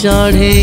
चढ़े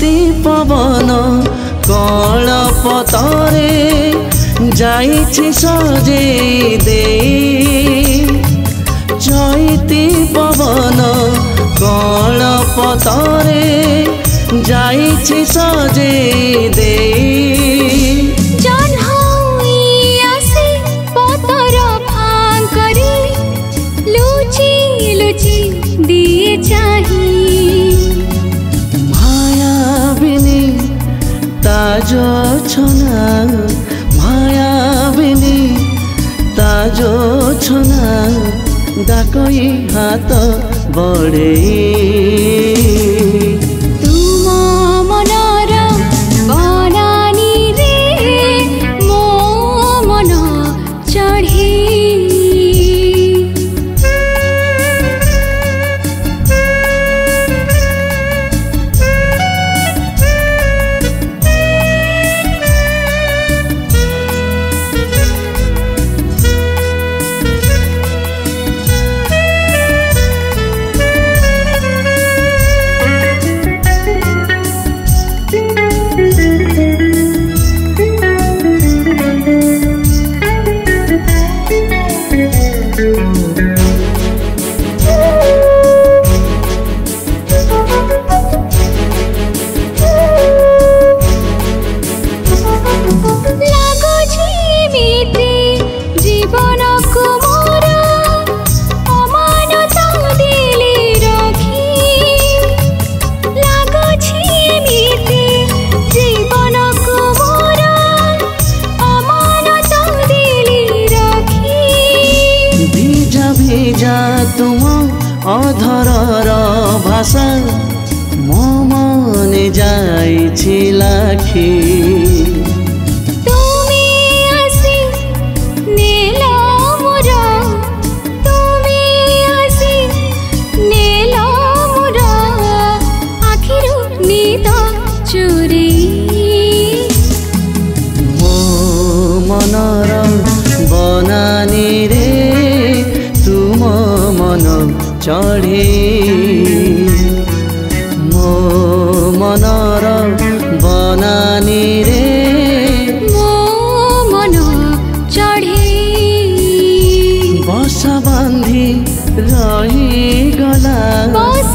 ଶାନ୍ତି ପବନ କଳ ପତରେ ଯାଇଛି ସଜେ ଦେଇ ଚୈତି ପବନ କଳ ପତରେ ଯାଇଛି ସଜେ ଦେଇ তাজছনা মায়াবিনী তাজছনা ডাকই হাত বড়ে দিয়া তুম অধর ভাষা মনে যাইছি লাখি বহি মো মনর বনানীরে মো মন চঢ়ি বস বান্ধি রহিগলা বস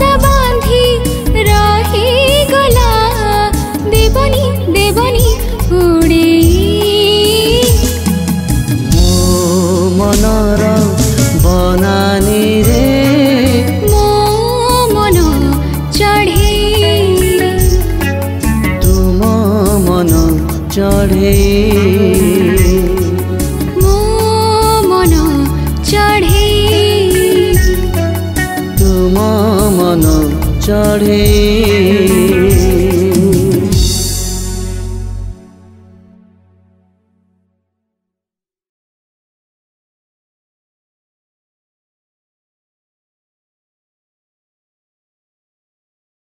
চড়ে মন চড়ে তুম মন চড়ে